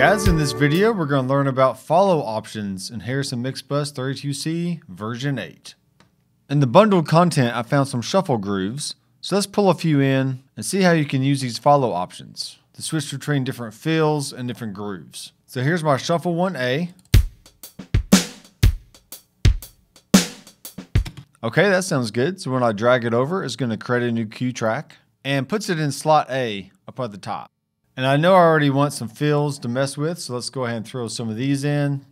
guys, in this video we're going to learn about follow options in Harrison Mixbus 32C version 8. In the bundled content I found some shuffle grooves, so let's pull a few in and see how you can use these follow options to switch between different fills and different grooves. So here's my shuffle 1A. Okay, that sounds good. So when I drag it over, it's going to create a new cue track and puts it in slot A up at the top. And I know I already want some fills to mess with, so let's go ahead and throw some of these in.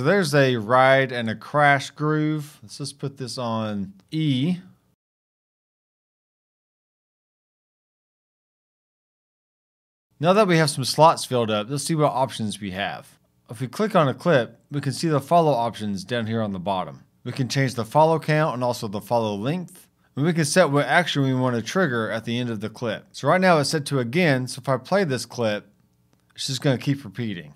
So there's a ride and a crash groove. Let's just put this on E. Now that we have some slots filled up, let's see what options we have. If we click on a clip, we can see the follow options down here on the bottom. We can change the follow count and also the follow length. And we can set what action we want to trigger at the end of the clip. So right now it's set to again, so if I play this clip, it's just going to keep repeating.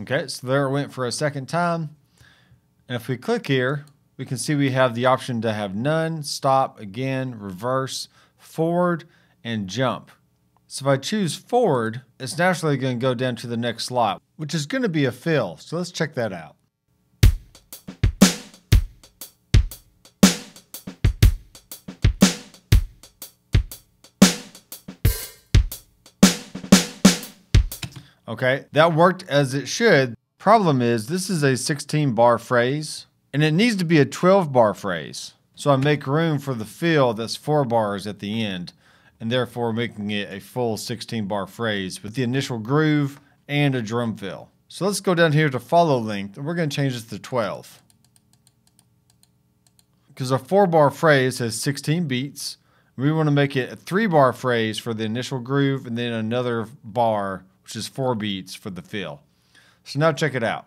Okay, so there it went for a second time. And if we click here, we can see we have the option to have none, stop, again, reverse, forward, and jump. So if I choose forward, it's naturally going to go down to the next slot, which is going to be a fill. So let's check that out. Okay, that worked as it should. Problem is, this is a 16 bar phrase, and it needs to be a 12 bar phrase. So I make room for the fill that's four bars at the end, and therefore making it a full 16 bar phrase with the initial groove and a drum fill. So let's go down here to follow length, and we're going to change this to 12. Because a four bar phrase has 16 beats, we want to make it a three bar phrase for the initial groove and then another bar which is four beats for the fill. So now check it out.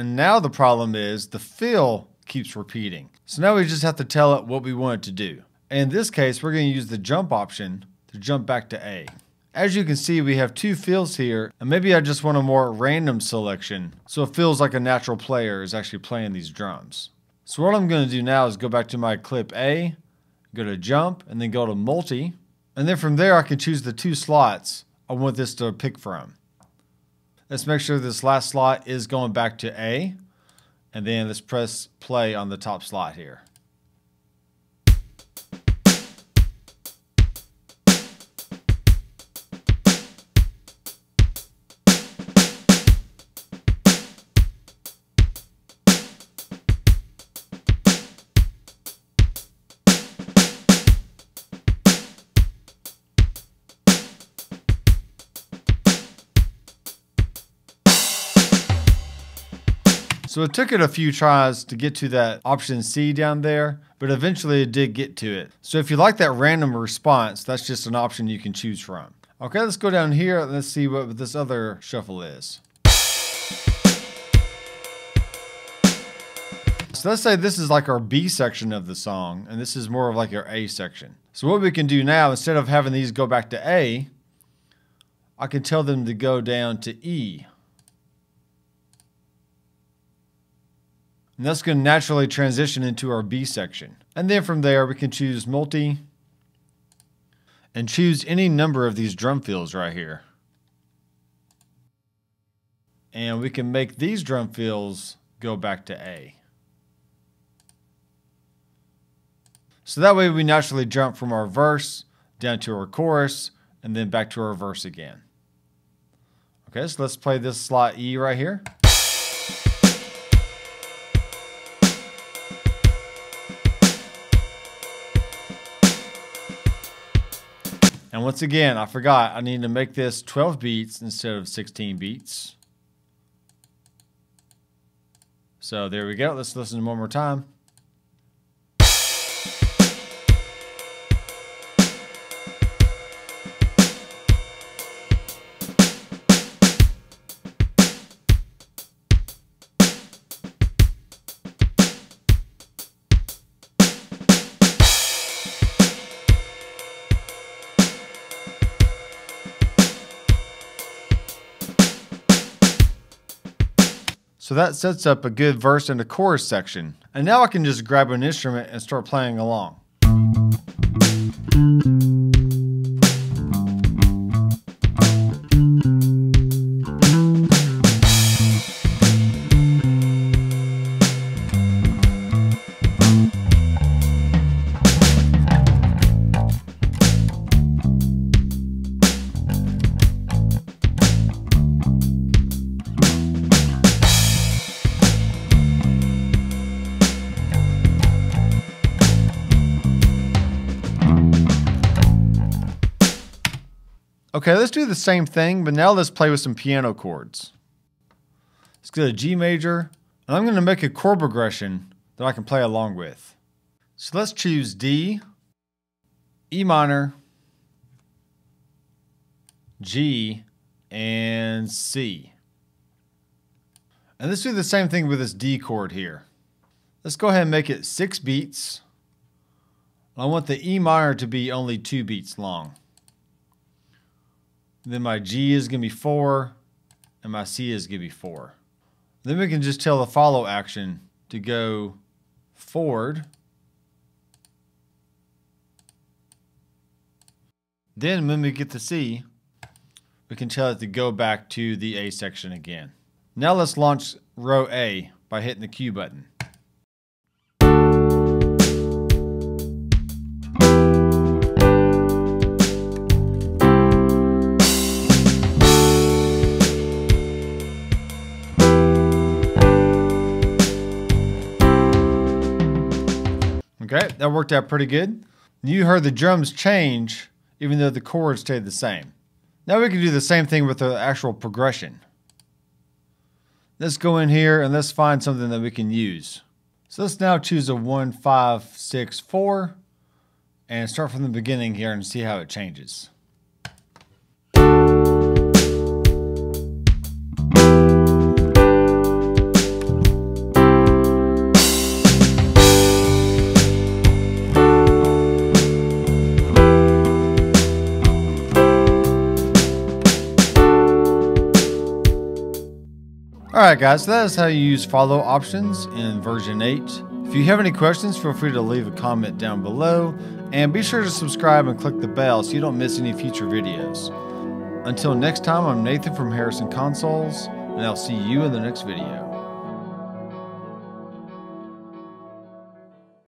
And now the problem is the fill keeps repeating. So now we just have to tell it what we want it to do. In this case, we're going to use the jump option to jump back to A. As you can see, we have two fills here, and maybe I just want a more random selection, so it feels like a natural player is actually playing these drums. So what I'm going to do now is go back to my clip A, go to jump, and then go to multi, and then from there I can choose the two slots I want this to pick from. Let's make sure this last slot is going back to A, and then let's press play on the top slot here. So it took it a few tries to get to that option C down there, but eventually it did get to it. So if you like that random response, that's just an option you can choose from. Okay, let's go down here let's see what this other shuffle is. So let's say this is like our B section of the song, and this is more of like our A section. So what we can do now, instead of having these go back to A, I can tell them to go down to E. And that's going to naturally transition into our B section. And then from there, we can choose multi and choose any number of these drum fills right here. And we can make these drum fills go back to A. So that way we naturally jump from our verse down to our chorus and then back to our verse again. Okay, so let's play this slot E right here. And once again, I forgot, I need to make this 12 beats instead of 16 beats. So there we go. Let's listen one more time. So that sets up a good verse and a chorus section. And now I can just grab an instrument and start playing along. Okay, let's do the same thing, but now let's play with some piano chords. Let's go a G major, and I'm going to make a chord progression that I can play along with. So let's choose D, E minor, G, and C. And let's do the same thing with this D chord here. Let's go ahead and make it six beats. I want the E minor to be only two beats long. Then my G is going to be 4, and my C is going to be 4. Then we can just tell the follow action to go forward. Then when we get to C, we can tell it to go back to the A section again. Now let's launch row A by hitting the Q button. Okay, that worked out pretty good. You heard the drums change even though the chords stayed the same. Now we can do the same thing with the actual progression. Let's go in here and let's find something that we can use. So let's now choose a 1, 5, 6, 4 and start from the beginning here and see how it changes. Alright guys, so that is how you use follow options in version 8. If you have any questions, feel free to leave a comment down below, and be sure to subscribe and click the bell so you don't miss any future videos. Until next time, I'm Nathan from Harrison Consoles, and I'll see you in the next video.